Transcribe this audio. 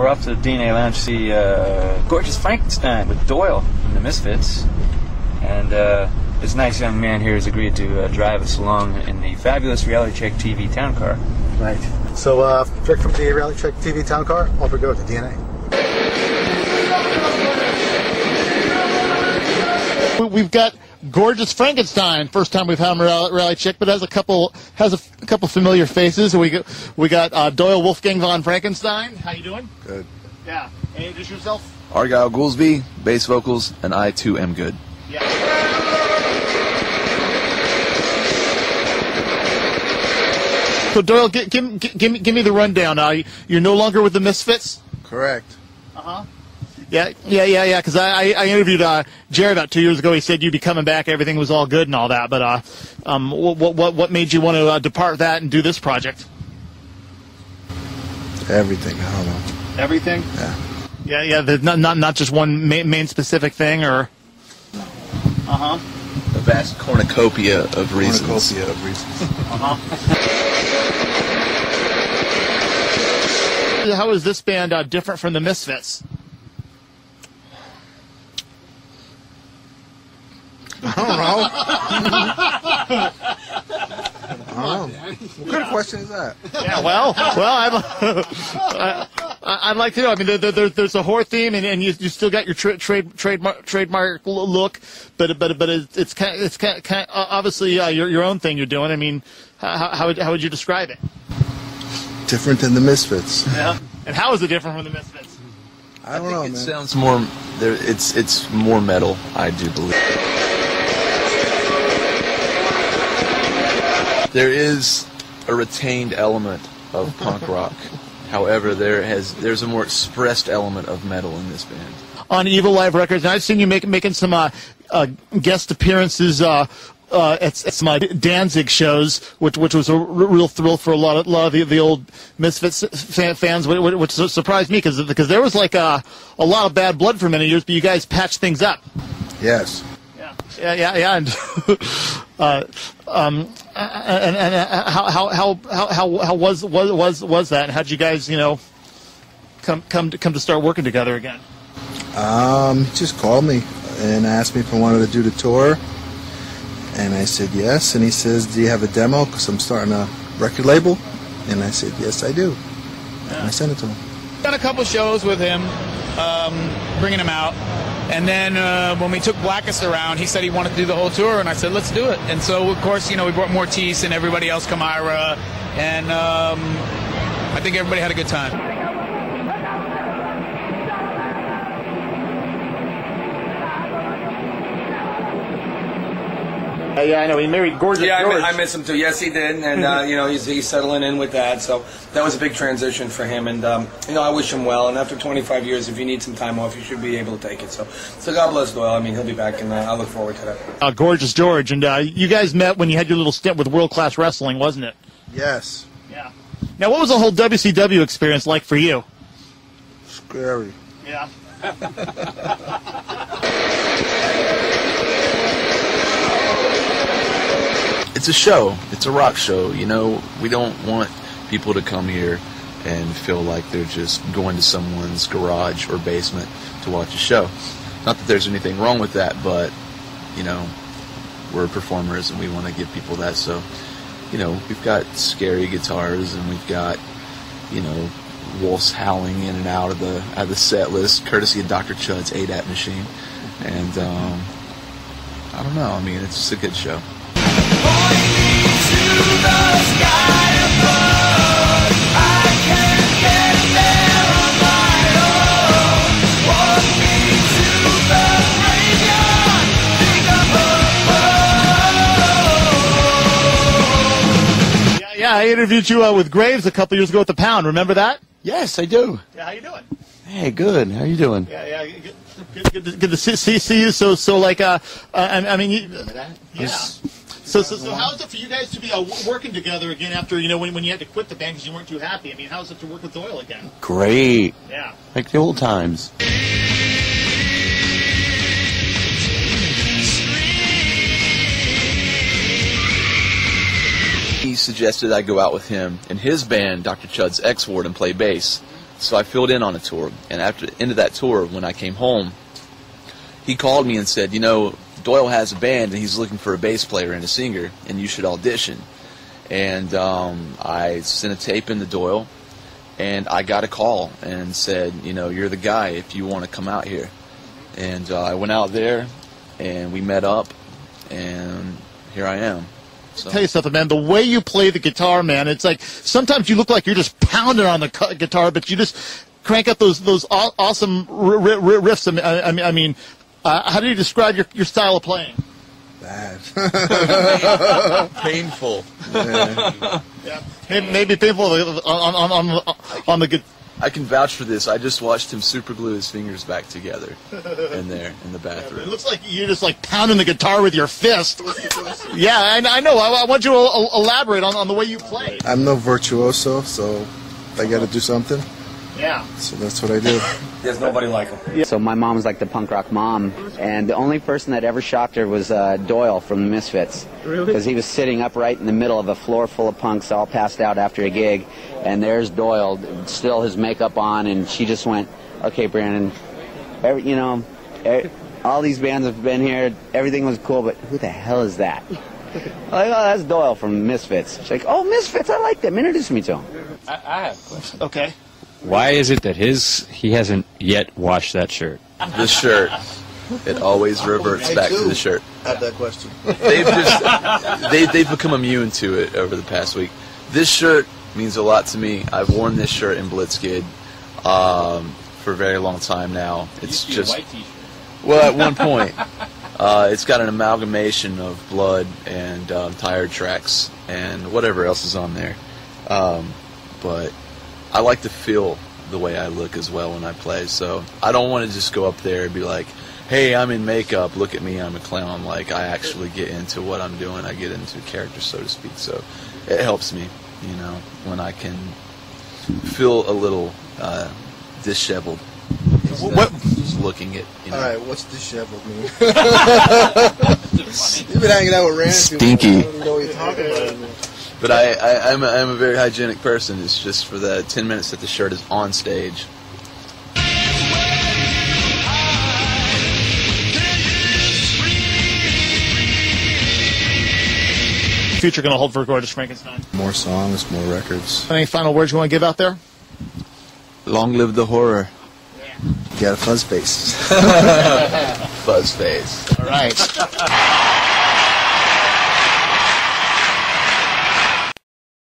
We're off to the DNA Lounge to see uh, Gorgeous Frankenstein with Doyle from the Misfits. And uh, this nice young man here has agreed to uh, drive us along in the fabulous Reality Check TV town car. Right. So, uh, direct from the Reality Check TV town car, off we go to DNA. We- We've got gorgeous Frankenstein. First time we've had him rally, rally check, but has a couple has a, a couple familiar faces. We got we got uh, Doyle Wolfgang von Frankenstein. How you doing? Good. Yeah. And introduce yourself. Argyle Goolsby, bass vocals, and I too am good. Yeah. So Doyle, gi- give, gi- give, me give me the rundown. Uh, you're no longer with the Misfits. Correct. Yeah, yeah, yeah, yeah. Because I, I, interviewed uh, Jared about two years ago. He said you'd be coming back. Everything was all good and all that. But uh, um, what what what made you want to uh, depart that and do this project? Everything. I don't know. Everything. Yeah. Yeah, yeah. There's not not not just one main, main specific thing, or. Uh huh. A vast cornucopia of reasons. Cornucopia of reasons. uh huh. How is this band uh, different from the Misfits? I don't know. I don't know. What kind of question is that? Yeah, well, well, I'm, I, I- I'd like to know. I mean, there, there, there- there's a horror theme, and, and you, you still got your tra- trade trademark trademark look, but but but it's it's kind of, it's kind of, kind of, obviously uh, your your own thing you're doing. I mean, how how would, how would you describe it? Different than the Misfits. Yeah. And how is it different from the Misfits? I don't know, It man. sounds more. There, it's it's more metal. I do believe. There is a retained element of punk rock. However, there has there's a more expressed element of metal in this band. on Evilive Records, and I've seen you make, making some uh, uh, guest appearances uh, uh, at, at some uh, Danzig shows, which which was a r- real thrill for a lot of, lot of the, the old Misfits fan, fans, which, which surprised me because because there was like a, a lot of bad blood for many years, but you guys patched things up. Yes. Yeah, yeah, yeah, yeah. And, uh, um, and, and uh, how, how, how, how, how, was, was, was, was that? And how'd you guys, you know, come, come to, come to start working together again? Um, he just called me and asked me if I wanted to do the tour. And I said yes. And he says, Do you have a demo? Because I'm starting a record label. And I said, Yes, I do. And I sent it to him. done a couple shows with him, um, bringing him out. And then uh, when we took Blackest around, he said he wanted to do the whole tour, and I said, let's do it. And so, of course, you know, we brought Mortiis and everybody else, Kamara, and um, I think everybody had a good time. Uh, yeah, I know. He married gorgeous Yeah, I, George. mi- I miss him too. Yes, he did, and uh, you know he's, he's settling in with that. So that was a big transition for him, and um, you know I wish him well. And after 25 years, if you need some time off, you should be able to take it. So, so God bless Doyle. I mean, he'll be back, and uh, I look forward to that. uh, gorgeous George, and uh, you guys met when you had your little stint with World Class Wrestling, wasn't it? Yes. Yeah. Now, what was the whole WCW experience like for you? Scary. Yeah. It's a show. It's a rock show. You know, we don't want people to come here and feel like they're just going to someone's garage or basement to watch a show. Not that there's anything wrong with that, but you know, we're performers and we want to give people that. So, you know, we've got scary guitars and we've got, you know, wolves howling in and out of the out of the set list, courtesy of Dr. Chud's ADAT machine. And um, I don't know. I mean, it's just a good show. Yeah, yeah. I interviewed you uh, with Graves a couple years ago at the Pound. Remember that? Yes, I do. Yeah. How you doing? Hey, good. How you doing? Yeah, yeah. Good, good, good, to- good to see, see, see you. So, so like, uh, uh I, I mean, you, yeah. So, so, so, how is it for you guys to be uh, working together again after you know when, when you had to quit the band because you weren't too happy? I mean, how is it to work with Doyle again? Great. Yeah. Like the old times. He suggested I go out with him and his band, Dr. Chud's X Ward, and play bass. so I filled in on a tour, and after the end of that tour, when I came home, he called me and said, you know, Doyle has a band and he's looking for a bass player and a singer, and you should audition. And um, I sent a tape in to Doyle, and I got a call and said, you know, you're the guy if you want to come out here. And uh, I went out there, and we met up, and here I am. So. tell you something, man. The way you play the guitar, man, it's like sometimes you look like you're just pounding on the guitar, but you just crank up those those awesome riffs. I, mean, I mean uh, how do you describe your, your style of playing? Bad. painful. Yeah. Yeah, maybe, maybe painful on on on, on, on the good. I can vouch for this. I just watched him super glue his fingers back together in there in the bathroom. It looks like you're just like pounding the guitar with your fist. yeah, I, I know. I, I want you to elaborate on, on the way you play. I'm no virtuoso, so I got to do something. Yeah. So that's what I do. There's nobody like him. So my mom's like the punk rock mom, and the only person that ever shocked her was uh, Doyle from the Misfits. Really? Because he was sitting upright in the middle of a floor full of punks, all passed out after a gig, and there's Doyle, still his makeup on, and she just went, "Okay, Brandon, every, you know, eh, all these bands have been here, everything was cool, but who the hell is that?" I'm like, oh, that's Doyle from Misfits. She's like, oh, Misfits, I like them. Introduce me to him. I, I have a question. Okay. Why is it that his he hasn't yet washed that shirt? The shirt. It always reverts Me back to the shirt. Have that question. They've just they they've become immune to it over the past week. This shirt means a lot to me. I've worn this shirt in Blitzkid um, for a very long time now. It's just well, at one point, uh, it's got an amalgamation of blood and um, tire tracks and whatever else is on there. Um, but I like to feel the way I look as well when I play. So I don't want to just go up there and be like, "Hey, I'm in makeup. Look at me. I'm a clown." Like I actually get into what I'm doing. I get into character, so to speak. So it helps me, you know, when I can feel a little uh, disheveled. instead What- Just looking at you know. All right, what's disheveled mean? You've been hanging out with Randy. Stinky. But I, I, I'm, a, I'm a very hygienic person. It's just for the 10 minutes that the shirt is on stage. Future going to hold for Gorgeous Frankenstein. More songs, more records. Any final words you want to give out there? Long live the horror. You got a fuzz face. fuzz face. All right.